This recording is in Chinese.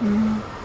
嗯。